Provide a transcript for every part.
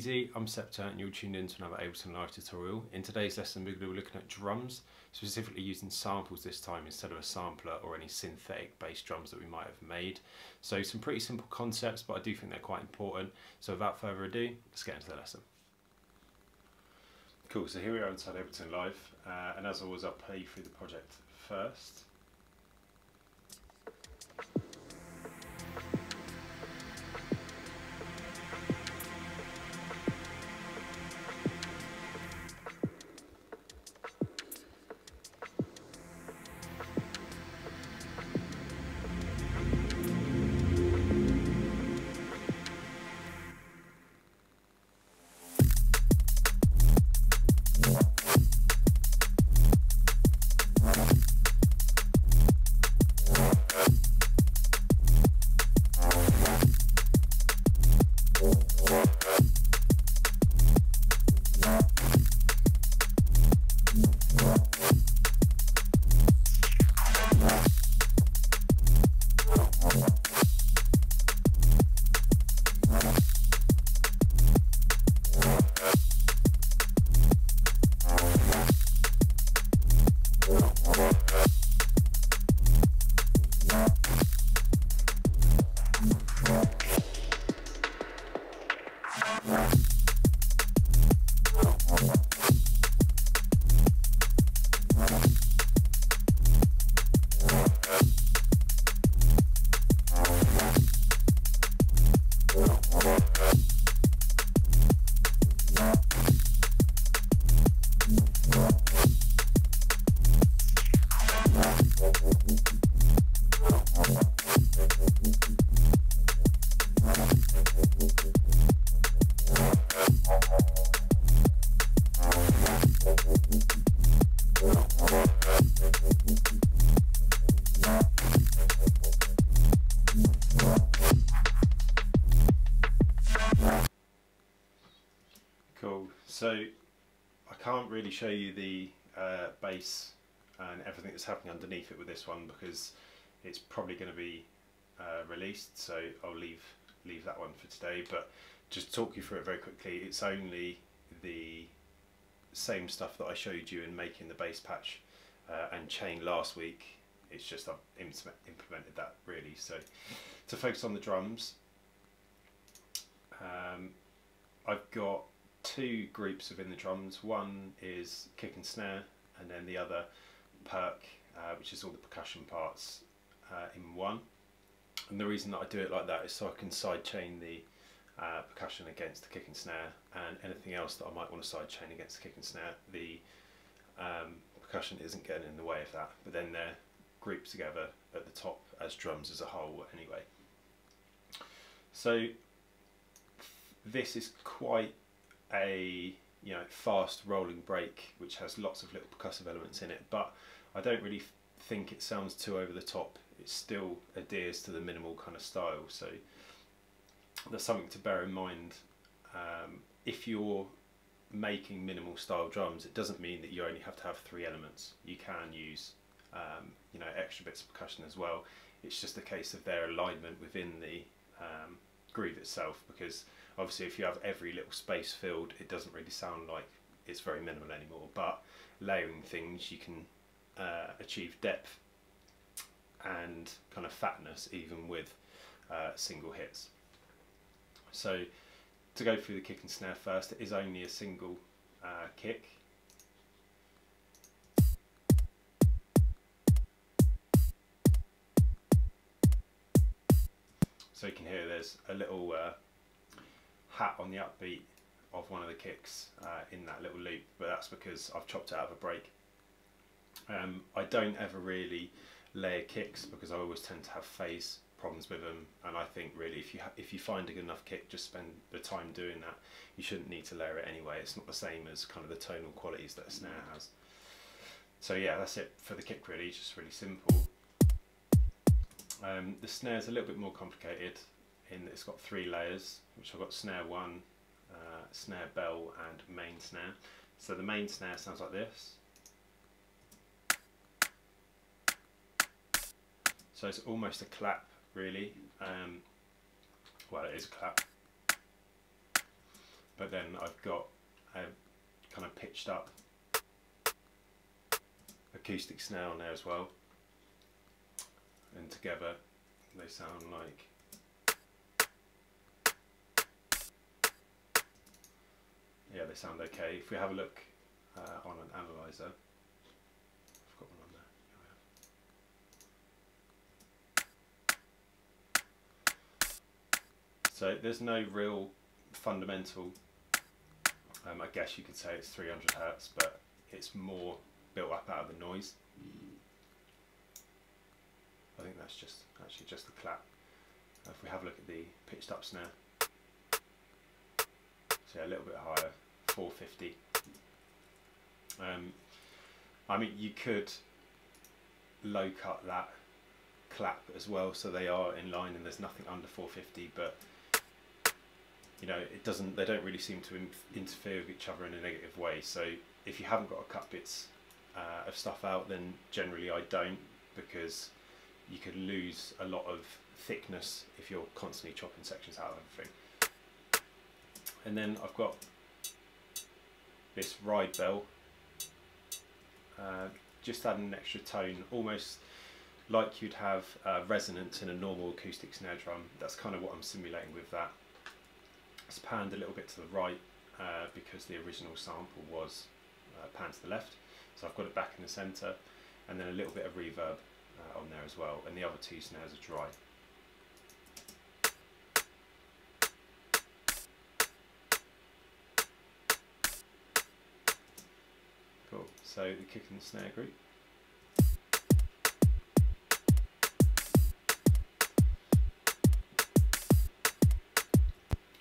Easy, I'm Sceptre and you're tuned in to another Ableton Live tutorial. In today's lesson we're going to be looking at drums, specifically using samples this time instead of a sampler or any synthetic bass drums that we might have made. So some pretty simple concepts but I do think they're quite important. So without further ado, let's get into the lesson. Cool, so here we are inside Ableton Live uh, and as always I'll play through the project first. Show you the uh, bass and everything that's happening underneath it with this one because it's probably going to be uh, released. So I'll leave leave that one for today. But just talk you through it very quickly. It's only the same stuff that I showed you in making the bass patch uh, and chain last week. It's just I've implemented that really. So to focus on the drums, um, I've got two groups within the drums. One is kick and snare, and then the other perk, uh, which is all the percussion parts uh, in one. And the reason that I do it like that is so I can sidechain the uh, percussion against the kick and snare, and anything else that I might want to sidechain against the kick and snare. The um, percussion isn't getting in the way of that, but then they're grouped together at the top as drums as a whole anyway. So this is quite a you know fast rolling break which has lots of little percussive elements in it but I don't really think it sounds too over the top. It still adheres to the minimal kind of style. So there's something to bear in mind. Um, if you're making minimal style drums it doesn't mean that you only have to have three elements. You can use um, you know extra bits of percussion as well. It's just a case of their alignment within the um, groove itself because obviously if you have every little space filled it doesn't really sound like it's very minimal anymore. But layering things you can uh, achieve depth and kind of fatness even with uh, single hits. So to go through the kick and snare first it is only a single uh, kick so you can hear there's a little uh, hat on the upbeat of one of the kicks uh, in that little loop, but that's because I've chopped it out of a break. Um, I don't ever really layer kicks because I always tend to have phase problems with them, and I think really if you if you find a good enough kick, just spend the time doing that. You shouldn't need to layer it anyway. It's not the same as kind of the tonal qualities that a snare has. So yeah, that's it for the kick really, just really simple. Um, the snare is a little bit more complicated in that it's got three layers, which I've got snare one, uh, snare bell and main snare. So the main snare sounds like this. So it's almost a clap really. Um, well it is a clap. but then I've got a kind of pitched up acoustic snare on there as well and together they sound like yeah they sound okay. If we have a look uh, on an analyzer. I've got one on there. So there's no real fundamental um, I guess you could say it's 300 hertz but it's more built up out of the noise I think that's just actually just the clap. If we have a look at the pitched up snare so a little bit higher 450 um, I mean you could low cut that clap as well so they are in line and there's nothing under 450 but you know it doesn't they don't really seem to interfere with each other in a negative way. So if you haven't got to cut bits uh, of stuff out then generally I don't because you could lose a lot of thickness if you're constantly chopping sections out of everything. And then I've got this ride bell uh, just adding an extra tone almost like you'd have uh, resonance in a normal acoustic snare drum. That's kind of what I'm simulating with that. It's panned a little bit to the right uh, because the original sample was uh, panned to the left. So I've got it back in the centre and then a little bit of reverb uh, on there as well and the other two snares are dry. Cool, so the kick and the snare group.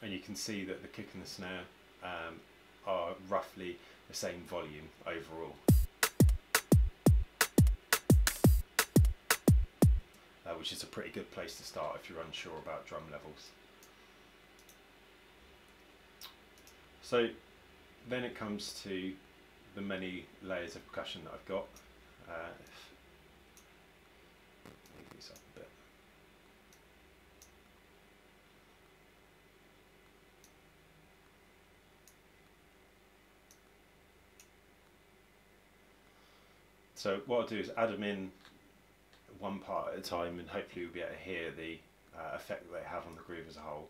and you can see that the kick and the snare um, are roughly the same volume overall. Which is a pretty good place to start if you're unsure about drum levels. So then it comes to the many layers of percussion that I've got. Uh, So what I'll do is add them in one part at a time and hopefully we'll be able to hear the uh, effect that they have on the groove as a whole.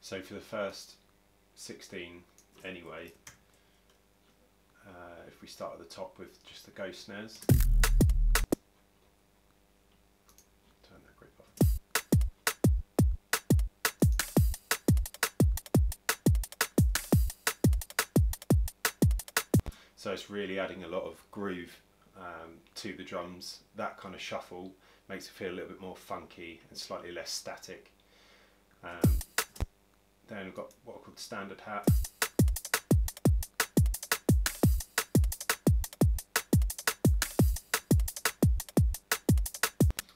So for the first 16 anyway, uh, if we start at the top with just the ghost snares. So it's really adding a lot of groove um, to the drums. That kind of shuffle makes it feel a little bit more funky and slightly less static. Um, then we've got what I call the standard hat.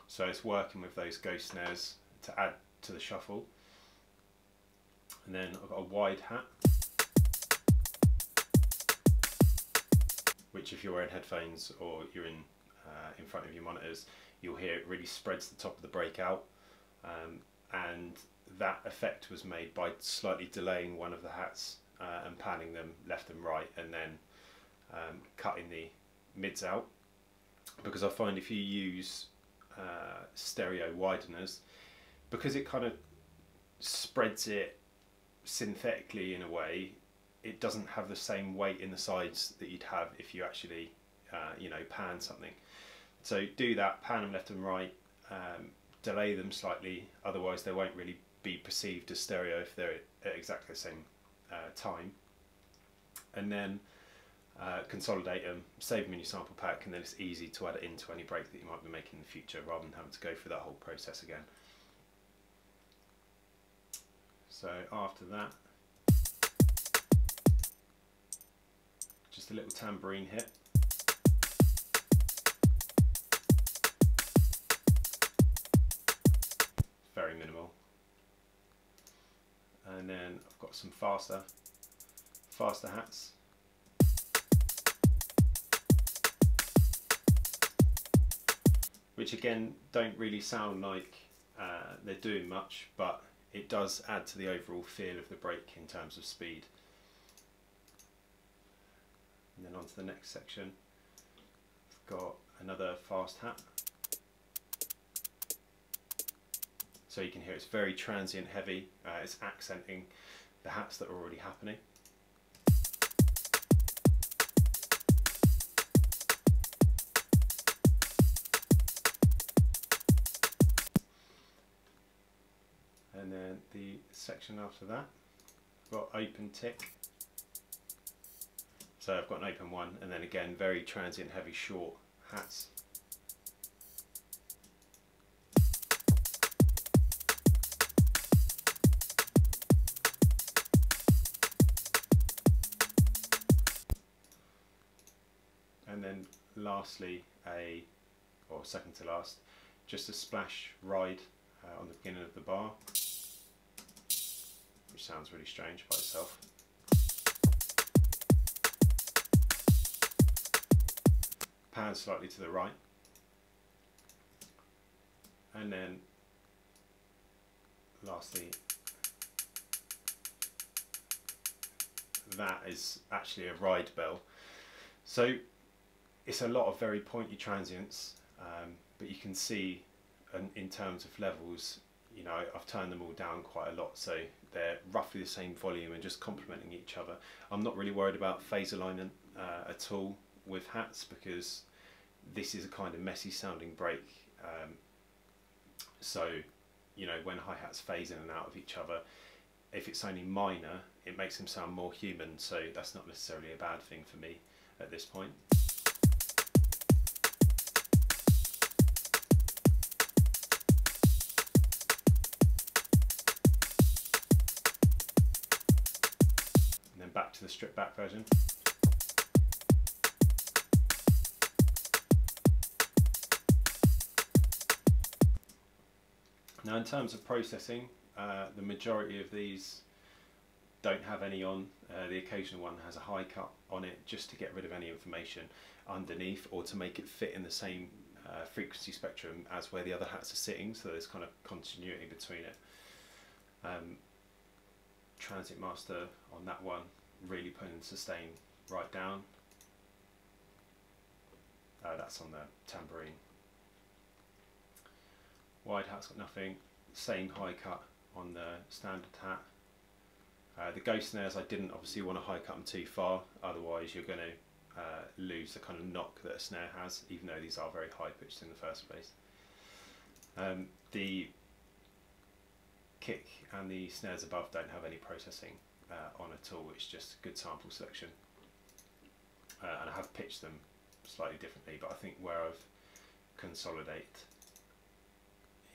So it's working with those ghost snares to add to the shuffle. And then I've got a wide hat. Which if you're wearing headphones or you're in uh, in front of your monitors, you'll hear it really spreads the top of the breakout, um, and that effect was made by slightly delaying one of the hats uh, and panning them left and right, and then um, cutting the mids out. Because I find if you use uh, stereo wideners, because it kind of spreads it synthetically in a way, it doesn't have the same weight in the sides that you'd have if you actually, uh, you know, pan something. So do that, pan them left and right, um, delay them slightly, otherwise they won't really be perceived as stereo if they're at exactly the same uh, time. And then uh, consolidate them, save them in your sample pack, and then it's easy to add it into any break that you might be making in the future rather than having to go through that whole process again. So after that, just a little tambourine hit. Very minimal. And then I've got some faster, faster hats. Which again, don't really sound like uh, they're doing much, but it does add to the overall feel of the break in terms of speed. And then on to the next section, I've got another fast hat. So you can hear it's very transient heavy, uh, it's accenting the hats that are already happening. And then the section after that, got open tick. So I've got an open one and then again very transient heavy short hats. and then lastly a or second to last just a splash ride uh, on the beginning of the bar which sounds really strange by itself pan slightly to the right. And then lastly that is actually a ride bell. So it's a lot of very pointy transients, um, but you can see an, in terms of levels, you know, I've turned them all down quite a lot, so they're roughly the same volume and just complementing each other. I'm not really worried about phase alignment uh, at all with hats because this is a kind of messy sounding break. Um, so, you know, when hi hats phase in and out of each other, if it's only minor, it makes them sound more human. So that's not necessarily a bad thing for me at this point. And then back to the stripped back version. Now in terms of processing, uh, the majority of these don't have any on. Uh, the occasional one has a high cut on it just to get rid of any information underneath or to make it fit in the same uh, frequency spectrum as where the other hats are sitting so there's kind of continuity between it. Um, Transient Master on that one really putting sustain right down. Uh, that's on the tambourine. Wide hat's got nothing. Same high cut on the standard hat. Uh, the ghost snares I didn't obviously want to high cut them too far, otherwise you're going to uh, lose the kind of knock that a snare has, even though these are very high pitched in the first place. Um, the kick and the snares above don't have any processing uh, on at all. It's just good sample selection. Uh, and I have pitched them slightly differently, but I think where I've consolidate,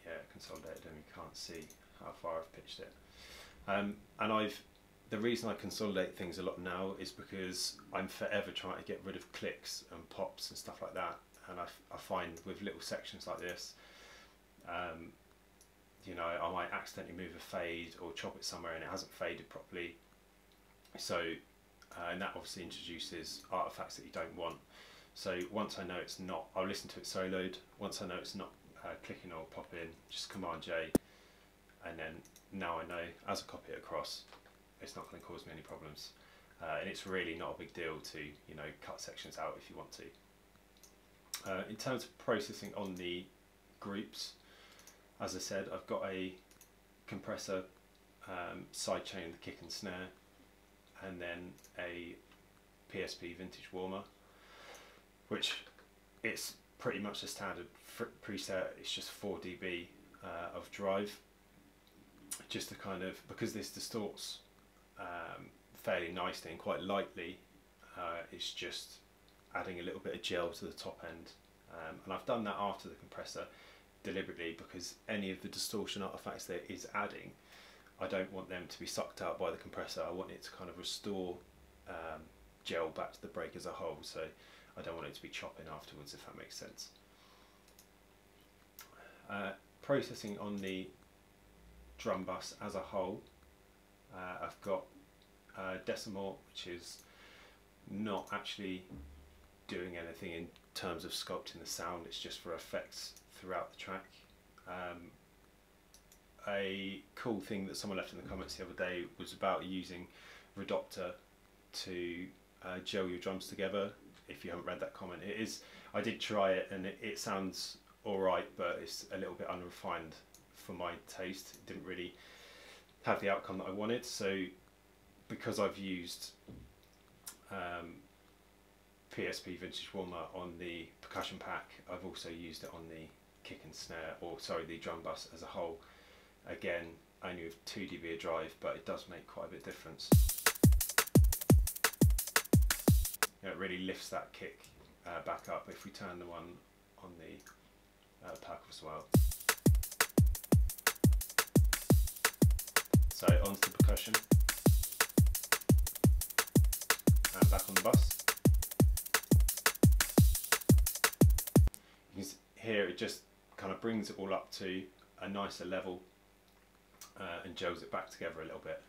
yeah, consolidated them, you can't see how far I've pitched it. Um, and I've the reason I consolidate things a lot now is because I'm forever trying to get rid of clicks and pops and stuff like that. And I, I find with little sections like this, um, you know, I might accidentally move a fade or chop it somewhere and it hasn't faded properly. So, uh, and that obviously introduces artifacts that you don't want. So once I know it's not, I'll listen to it soloed. Once I know it's not uh, clicking or popping, just Command J, and then now I know as I copy it across, it's not going to cause me any problems. Uh, and it's really not a big deal to you know cut sections out if you want to. Uh, in terms of processing on the groups, as I said, I've got a compressor um, sidechain the kick and snare and then a PSP vintage warmer, which it's pretty much the standard preset. It's just 4 dB uh, of drive, just to kind of because this distorts um, fairly nicely and quite lightly. Uh, it's just adding a little bit of gel to the top end, um, and I've done that after the compressor deliberately because any of the distortion artifacts that is adding I don't want them to be sucked out by the compressor. I want it to kind of restore um, gel back to the break as a whole. So I don't want it to be chopping afterwards, if that makes sense. Uh, processing on the drum bus as a whole, uh, I've got uh, Decimort, which is not actually doing anything in terms of sculpting the sound. It's just for effects throughout the track. Um, a cool thing that someone left in the comments the other day was about using Redopter to uh, gel your drums together. If you haven't read that comment, it is. I did try it and it, it sounds all right, but it's a little bit unrefined for my taste. It didn't really have the outcome that I wanted. So because I've used um, PSP Vintage Warmer on the percussion pack, I've also used it on the kick and snare, or sorry, the drum bus as a whole. Again, only with 2 dB drive, but it does make quite a bit of difference. It really lifts that kick uh, back up if we turn the one on the uh, pack as well. So onto the percussion and back on the bus. You can hear it just kind of brings it all up to a nicer level uh, and gels it back together a little bit.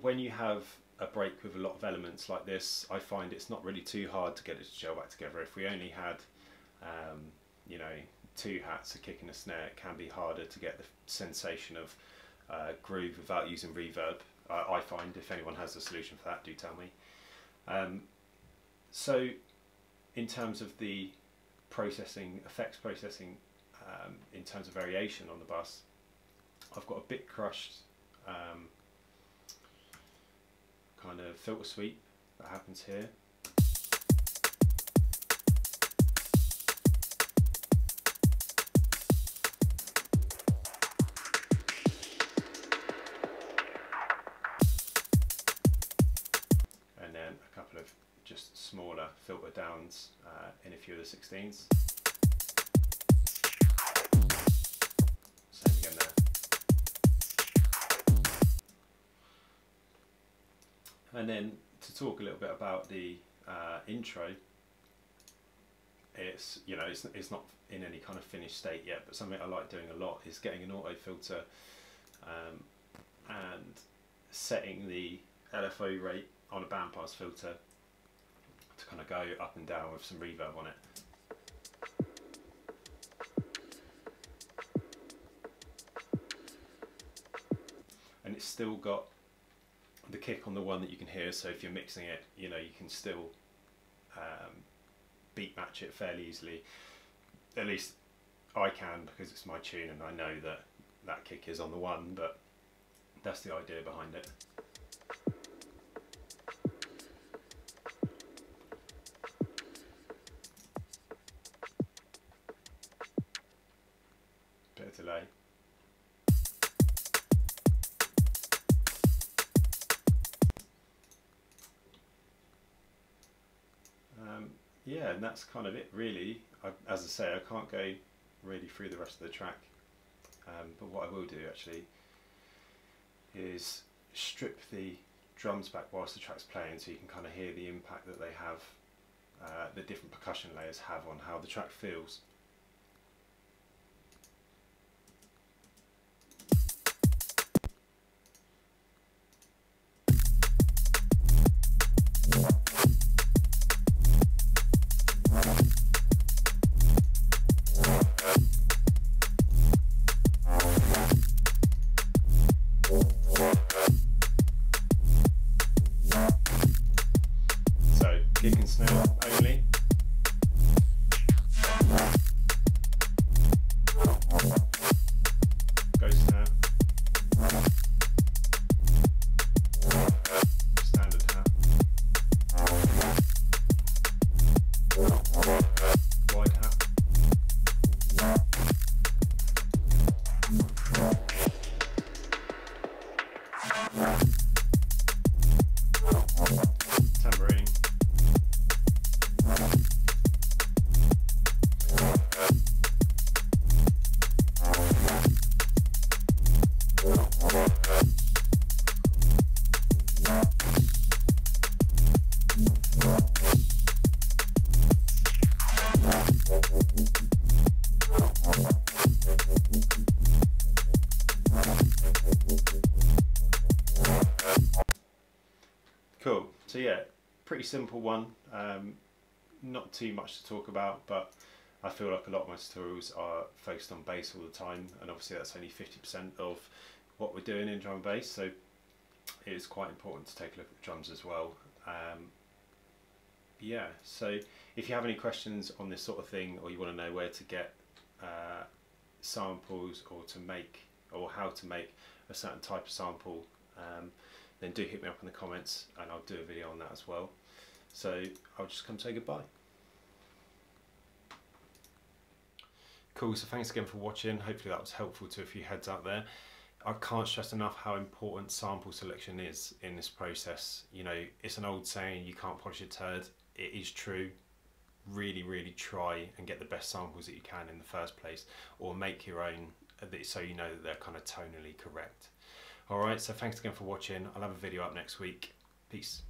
When you have a break with a lot of elements like this, I find it's not really too hard to get it to gel back together. If we only had, um, you know, two hats, a kick and a snare, it can be harder to get the sensation of uh, groove without using reverb. I find if anyone has a solution for that, do tell me. Um, so, in terms of the processing, effects processing, um, in terms of variation on the bus, I've got a bit crushed um, kind of filter sweep that happens here. And then a couple of just smaller filter downs uh, in a few of the 16s. Same again there. And then to talk a little bit about the uh, intro, it's you know it's it's not in any kind of finished state yet, but something I like doing a lot is getting an auto filter um, and setting the LFO rate on a bandpass filter to kind of go up and down with some reverb on it. And it's still got the kick on the one that you can hear. So if you're mixing it, you know you can still um, beat match it fairly easily. At least I can because it's my tune and I know that that kick is on the one. But that's the idea behind it. Kind of it really. I, as I say, I can't go really through the rest of the track, um, but what I will do actually is strip the drums back whilst the track's playing so you can kind of hear the impact that they have, uh, the different percussion layers have on how the track feels. Cool. So yeah, pretty simple one. Um, not too much to talk about, but I feel like a lot of my tutorials are focused on bass all the time, and obviously that's only 50% of what we're doing in drum and bass, so it is quite important to take a look at drums as well. Um, yeah, so if you have any questions on this sort of thing, or you want to know where to get uh, samples, or to make, or how to make a certain type of sample, um, then do hit me up in the comments, and I'll do a video on that as well. So I'll just come say goodbye. Cool, so thanks again for watching. Hopefully that was helpful to a few heads out there. I can't stress enough how important sample selection is in this process. You know, it's an old saying, you can't polish a turd. It is true. Really, really try and get the best samples that you can in the first place, or make your own uh, so you know that they're kind of tonally correct. Alright, so thanks again for watching. I'll have a video up next week. Peace.